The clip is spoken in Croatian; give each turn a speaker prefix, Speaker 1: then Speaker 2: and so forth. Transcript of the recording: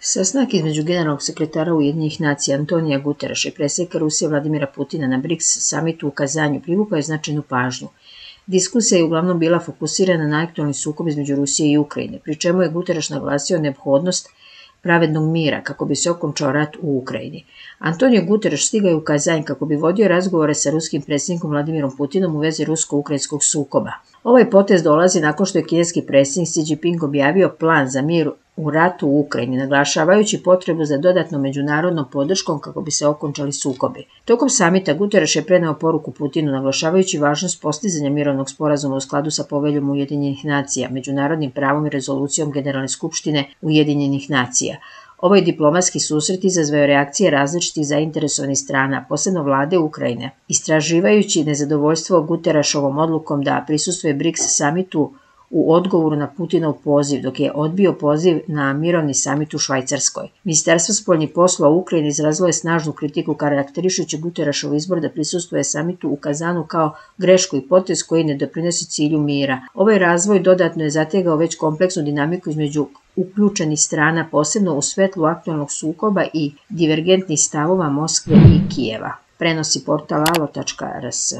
Speaker 1: Sasnak između generalnog sekretara Ujedinjenih nacija Antonija Gutereša i predsjednika Rusije Vladimira Putina na BRICS samitu u Kazanju privukao je značajnu pažnju. Diskusija je uglavnom bila fokusirana na aktualni sukob između Rusije i Ukrajine, pri čemu je Guterres naglasio neophodnost pravednog mira kako bi se okončao rat u Ukrajini. Antonio Guterres stigao je u Kazanj kako bi vodio razgovore sa ruskim predsjednikom Vladimirom Putinom u vezi rusko-ukrajinskog sukoba. Ovaj potez dolazi nakon što je kineski predsjednik Xi Jinping objavio plan za mir u ratu u Ukrajini, naglašavajući potrebu za dodatnom međunarodnom podrškom kako bi se okončali sukobi. Tokom samita Guterres je preneo poruku Putinu naglašavajući važnost postizanja mirovnog sporazuma u skladu sa poveljom Ujedinjenih nacija, međunarodnim pravom i rezolucijom Generalne skupštine Ujedinjenih nacija. Ovaj diplomatski susret izazvao reakcije različitih zainteresovanih strana, posebno vlade Ukrajine. Istraživajući nezadovoljstvo Guterašovom odlukom da prisustuje BRICS samitu u odgovoru na Putinov poziv, dok je odbio poziv na mirovni samit u Švajcarskoj. Ministarstvo spoljnih poslova u Ukrajini izrazilo je snažnu kritiku karakterišujući Guterašov izbor da prisustuje samitu u Kazanu kao grešku i potez koji ne doprinosi cilju mira. Ovaj razvoj dodatno je zategao već kompleksnu dinamiku između uključenih strana, posebno u svetlu aktualnog sukoba i divergentnih stavova Moskve i Kijeva. Prenosi portal alo.rs.